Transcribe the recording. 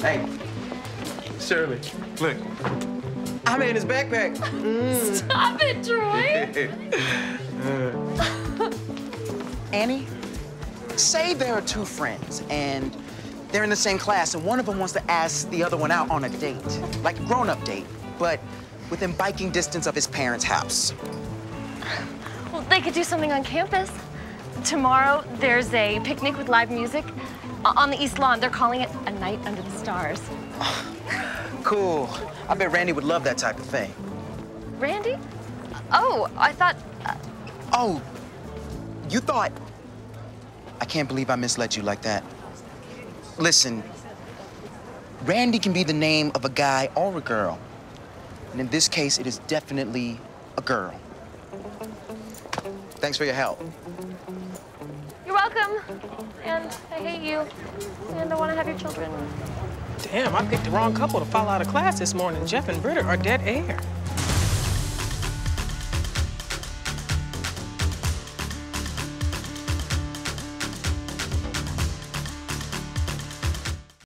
Hey, Shirley, look. I'm in his backpack. Mm. Stop it, Troy. Annie, say there are two friends and they're in the same class and one of them wants to ask the other one out on a date, like a grown-up date, but within biking distance of his parents' house. Well, they could do something on campus. Tomorrow, there's a picnic with live music on the East Lawn. They're calling it a night under the stars. Cool. I bet Randy would love that type of thing. Randy? Oh, I thought. Uh, Oh, you thought. I can't believe I misled you like that. Listen, Randy can be the name of a guy or a girl. And in this case, it is definitely a girl. Thanks for your help. Welcome. And I hate you. And I want to have your children. Damn, I picked the wrong couple to fall out of class this morning. Jeff and Britta are dead air.